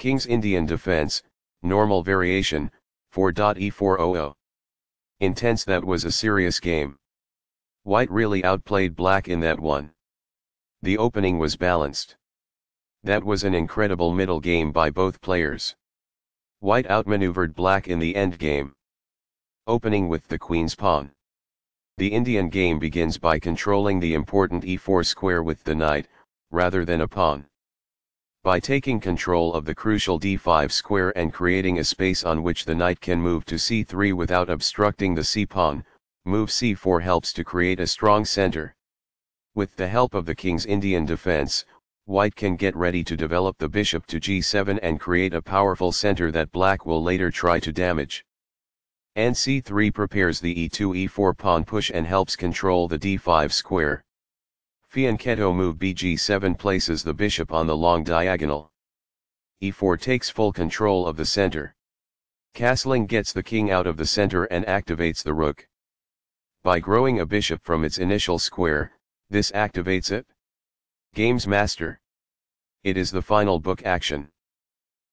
King's Indian Defense, Normal Variation, 4.e400. Intense that was a serious game. White really outplayed black in that one. The opening was balanced. That was an incredible middle game by both players. White outmaneuvered black in the endgame. Opening with the queen's pawn. The Indian game begins by controlling the important e4 square with the knight, rather than a pawn. By taking control of the crucial d5 square and creating a space on which the knight can move to c3 without obstructing the c-pawn, move c4 helps to create a strong center. With the help of the king's Indian defense, white can get ready to develop the bishop to g7 and create a powerful center that black will later try to damage. And c3 prepares the e2-e4 pawn push and helps control the d5 square. Fianchetto move bg7 places the bishop on the long diagonal. e4 takes full control of the center. Castling gets the king out of the center and activates the rook. By growing a bishop from its initial square, this activates it. Games Master. It is the final book action.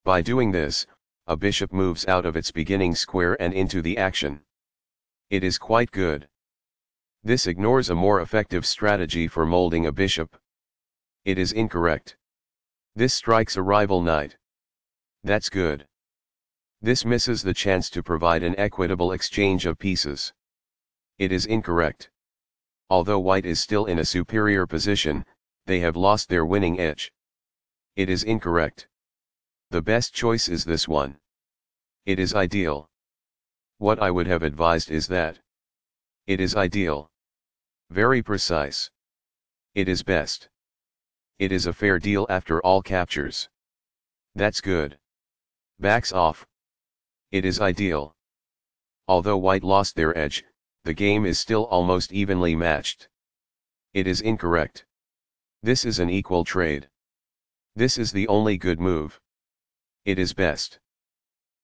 By doing this, a bishop moves out of its beginning square and into the action. It is quite good. This ignores a more effective strategy for molding a bishop. It is incorrect. This strikes a rival knight. That's good. This misses the chance to provide an equitable exchange of pieces. It is incorrect. Although white is still in a superior position, they have lost their winning edge. It is incorrect. The best choice is this one. It is ideal. What I would have advised is that. It is ideal. Very precise. It is best. It is a fair deal after all captures. That's good. Backs off. It is ideal. Although white lost their edge, the game is still almost evenly matched. It is incorrect. This is an equal trade. This is the only good move. It is best.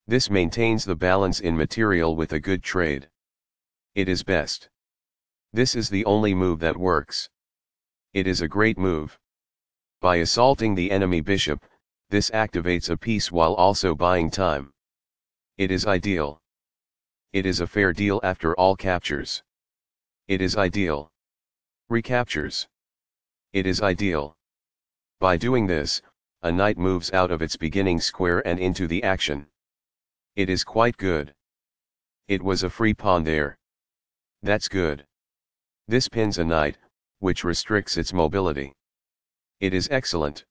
This maintains the balance in material with a good trade. It is best. This is the only move that works. It is a great move. By assaulting the enemy bishop, this activates a piece while also buying time. It is ideal. It is a fair deal after all captures. It is ideal. Recaptures. It is ideal. By doing this, a knight moves out of its beginning square and into the action. It is quite good. It was a free pawn there. That's good. This pins a knight, which restricts its mobility. It is excellent.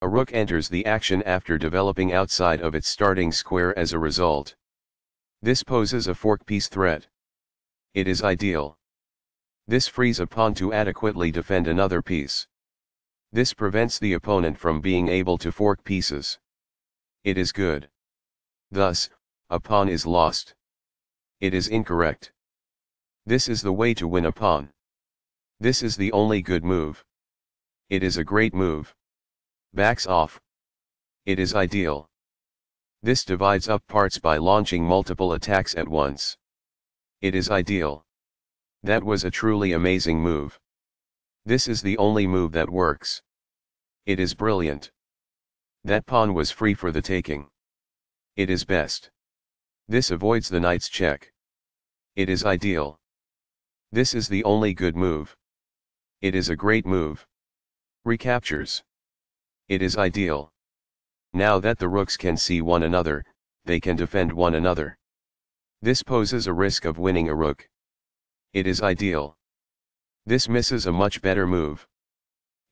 A rook enters the action after developing outside of its starting square as a result. This poses a fork piece threat. It is ideal. This frees a pawn to adequately defend another piece. This prevents the opponent from being able to fork pieces. It is good. Thus, a pawn is lost. It is incorrect. This is the way to win a pawn. This is the only good move. It is a great move. Backs off. It is ideal. This divides up parts by launching multiple attacks at once. It is ideal. That was a truly amazing move. This is the only move that works. It is brilliant. That pawn was free for the taking. It is best. This avoids the knight's check. It is ideal. This is the only good move. It is a great move. Recaptures. It is ideal. Now that the rooks can see one another, they can defend one another. This poses a risk of winning a rook. It is ideal. This misses a much better move.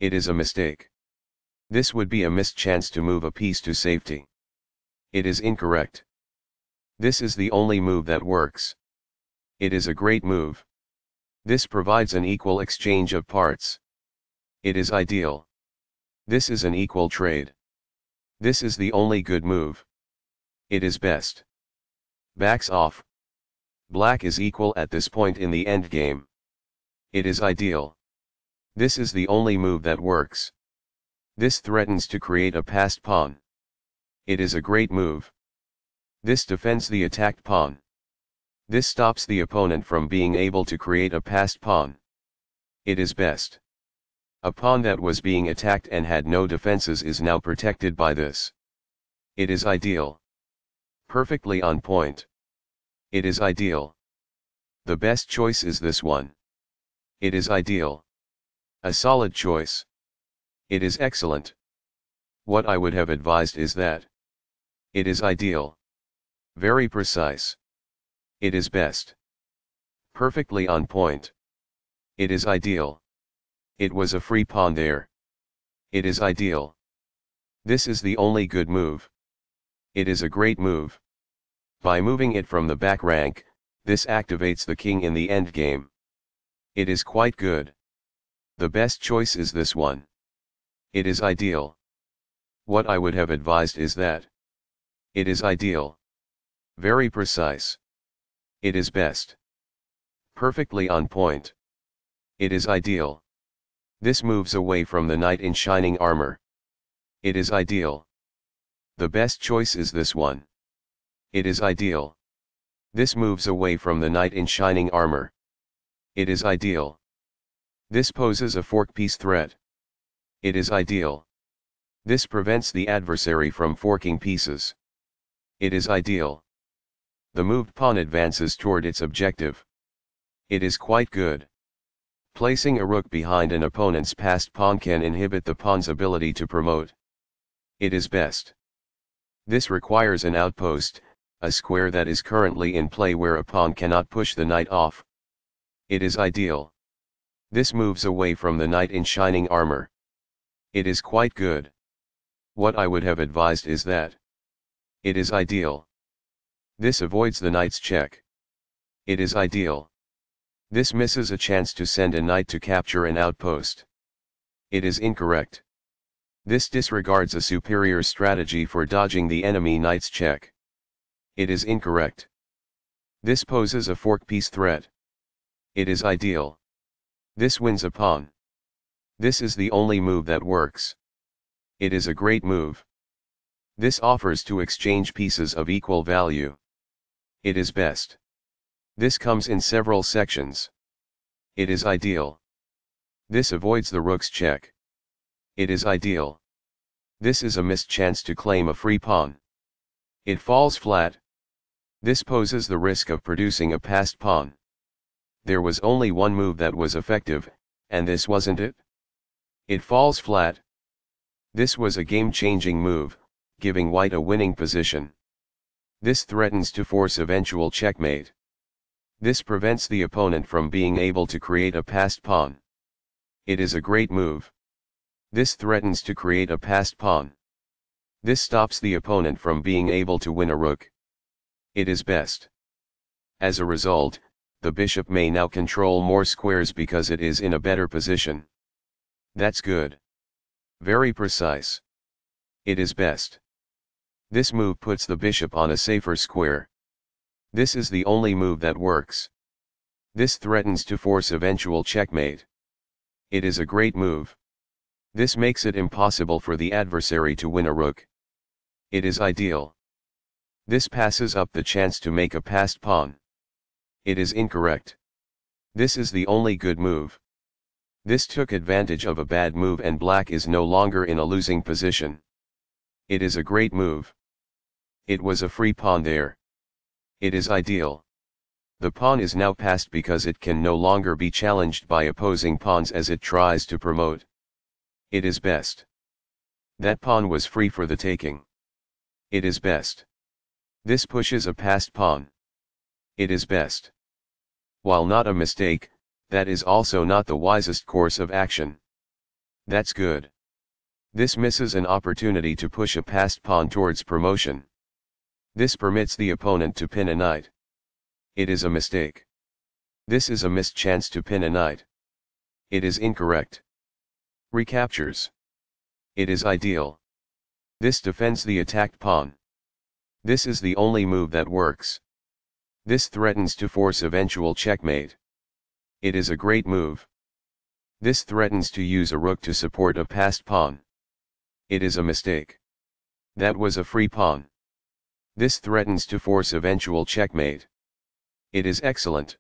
It is a mistake. This would be a missed chance to move a piece to safety. It is incorrect. This is the only move that works. It is a great move. This provides an equal exchange of parts. It is ideal. This is an equal trade. This is the only good move. It is best. Backs off. Black is equal at this point in the endgame. It is ideal. This is the only move that works. This threatens to create a passed pawn. It is a great move. This defends the attacked pawn. This stops the opponent from being able to create a passed pawn. It is best. A pawn that was being attacked and had no defenses is now protected by this. It is ideal. Perfectly on point. It is ideal. The best choice is this one. It is ideal. A solid choice. It is excellent. What I would have advised is that. It is ideal. Very precise. It is best. Perfectly on point. It is ideal. It was a free pawn there. It is ideal. This is the only good move. It is a great move. By moving it from the back rank, this activates the king in the endgame. It is quite good. The best choice is this one. It is ideal. What I would have advised is that. It is ideal. Very precise. It is best. Perfectly on point. It is ideal. This moves away from the knight in shining armor. It is ideal. The best choice is this one. It is ideal. This moves away from the knight in shining armor. It is ideal. This poses a fork piece threat. It is ideal. This prevents the adversary from forking pieces. It is ideal. The moved pawn advances toward its objective. It is quite good. Placing a rook behind an opponent's passed pawn can inhibit the pawn's ability to promote. It is best. This requires an outpost, a square that is currently in play where a pawn cannot push the knight off. It is ideal. This moves away from the knight in shining armor. It is quite good. What I would have advised is that. It is ideal. This avoids the knight's check. It is ideal. This misses a chance to send a knight to capture an outpost. It is incorrect. This disregards a superior strategy for dodging the enemy knight's check. It is incorrect. This poses a fork piece threat. It is ideal. This wins a pawn. This is the only move that works. It is a great move. This offers to exchange pieces of equal value. It is best. This comes in several sections. It is ideal. This avoids the rook's check. It is ideal. This is a missed chance to claim a free pawn. It falls flat. This poses the risk of producing a passed pawn. There was only one move that was effective, and this wasn't it? It falls flat. This was a game-changing move, giving white a winning position. This threatens to force eventual checkmate. This prevents the opponent from being able to create a passed pawn. It is a great move. This threatens to create a passed pawn. This stops the opponent from being able to win a rook. It is best. As a result, the bishop may now control more squares because it is in a better position. That's good. Very precise. It is best. This move puts the bishop on a safer square. This is the only move that works. This threatens to force eventual checkmate. It is a great move. This makes it impossible for the adversary to win a rook. It is ideal. This passes up the chance to make a passed pawn. It is incorrect. This is the only good move. This took advantage of a bad move and black is no longer in a losing position. It is a great move. It was a free pawn there. It is ideal. The pawn is now passed because it can no longer be challenged by opposing pawns as it tries to promote. It is best. That pawn was free for the taking. It is best. This pushes a passed pawn. It is best. While not a mistake, that is also not the wisest course of action. That's good. This misses an opportunity to push a passed pawn towards promotion. This permits the opponent to pin a knight. It is a mistake. This is a missed chance to pin a knight. It is incorrect. Recaptures. It is ideal. This defends the attacked pawn. This is the only move that works. This threatens to force eventual checkmate. It is a great move. This threatens to use a rook to support a passed pawn. It is a mistake. That was a free pawn. This threatens to force eventual checkmate. It is excellent.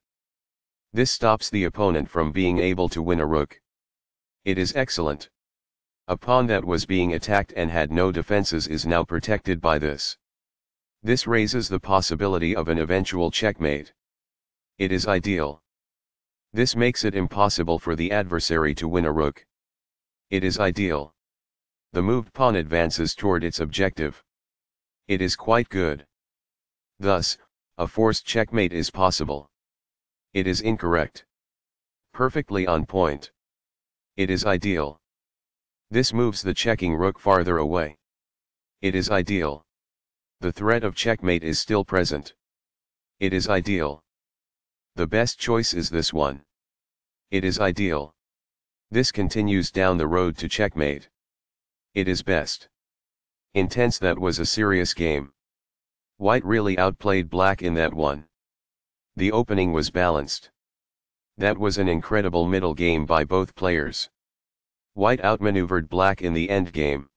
This stops the opponent from being able to win a rook. It is excellent. A pawn that was being attacked and had no defenses is now protected by this. This raises the possibility of an eventual checkmate. It is ideal. This makes it impossible for the adversary to win a rook. It is ideal. The moved pawn advances toward its objective. It is quite good. Thus, a forced checkmate is possible. It is incorrect. Perfectly on point. It is ideal. This moves the checking rook farther away. It is ideal. The threat of checkmate is still present. It is ideal. The best choice is this one. It is ideal. This continues down the road to checkmate. It is best. Intense that was a serious game. White really outplayed black in that one. The opening was balanced. That was an incredible middle game by both players. White outmaneuvered black in the endgame.